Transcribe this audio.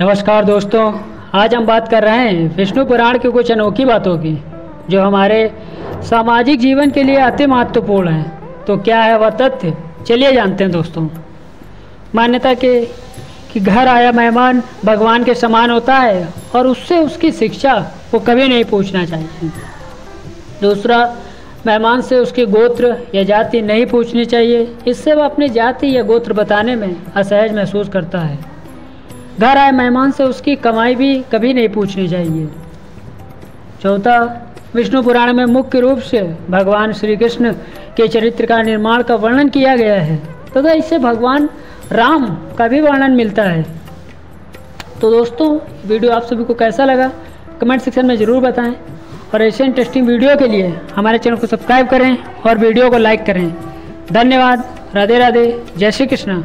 नमस्कार दोस्तों, आज हम बात कर रहे हैं विष्णु पुराण की कुछ अनोखी बातों की, जो हमारे सामाजिक जीवन के लिए अति महत्वपूर्ण है। तो क्या है वह तथ्य? चलिए जानते हैं दोस्तों। मान्यता के कि घर आया मेहमान भगवान के समान होता है और उससे उसकी शिक्षा वो कभी नहीं पूछना चाहिए। दूसरा, मेहमान से उसके गोत्र या जाति नहीं पूछनी चाहिए। इससे वह अपनी जाति या गोत्र बताने में असहज महसूस करता है। घर आए मेहमान से उसकी कमाई भी कभी नहीं पूछनी चाहिए। चौथा, विष्णु पुराण में मुख्य रूप से भगवान श्री कृष्ण के चरित्र का निर्माण का वर्णन किया गया है। तथा तो इससे भगवान राम का भी वर्णन मिलता है? तो दोस्तों, वीडियो आप सभी को कैसा लगा? कमेंट सेक्शन में ज़रूर बताएँ। और ऐसे इंटरेस्टिंग वीडियो के लिए हमारे चैनल को सब्सक्राइब करें और वीडियो को लाइक करें। धन्यवाद। राधे राधे जय श्री कृष्ण